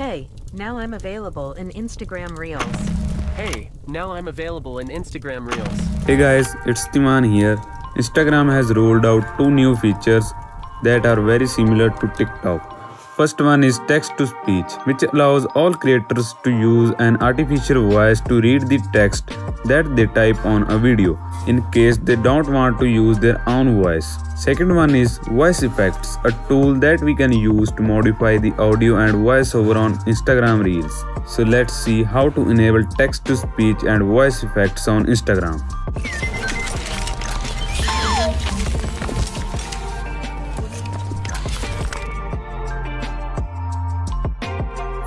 Hey, now I'm available in Instagram Reels. Hey, now I'm available in Instagram Reels. Hey guys, it's Dhiman here. Instagram has rolled out two new features that are very similar to TikTok. First one is text to speech, which allows all creators to use an artificial voice to read the text that they type on a video, in case they don't want to use their own voice. Second one is voice effects, a tool that we can use to modify the audio and voiceover on Instagram Reels. So let's see how to enable text to speech and voice effects on Instagram.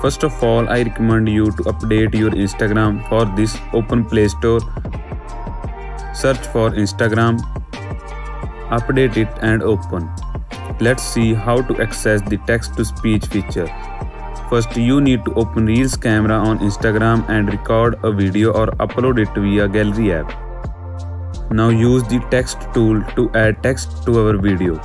First of all, I recommend you to update your Instagram for this open Play Store. Search for Instagram, update it and open. Let's see how to access the text to speech feature. First, you need to open Reels camera on Instagram and record a video or upload it via Gallery app. Now use the text tool to add text to our video.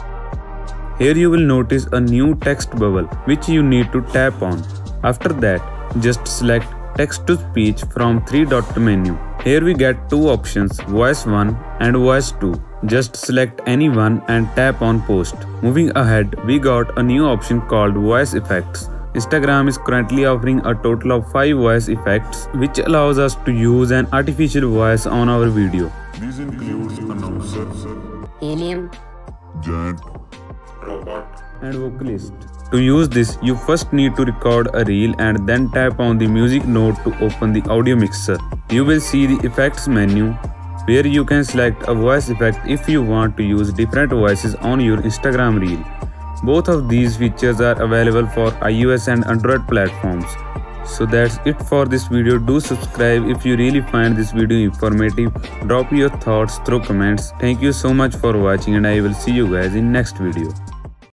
Here you will notice a new text bubble which you need to tap on. After that, just select text to speech from 3 dot menu. Here we get two options voice 1 and voice 2. Just select any one and tap on post. Moving ahead, we got a new option called voice effects. Instagram is currently offering a total of 5 voice effects which allows us to use an artificial voice on our video. These includes announcer, alien, giant, robot, and vocalist. To use this, you first need to record a reel and then tap on the music note to open the audio mixer. You will see the effects menu where you can select a voice effect if you want to use different voices on your Instagram reel. Both of these features are available for iOS and Android platforms. So that's it for this video. Do subscribe if you really find this video informative. Drop your thoughts through comments. Thank you so much for watching and I will see you guys in next video.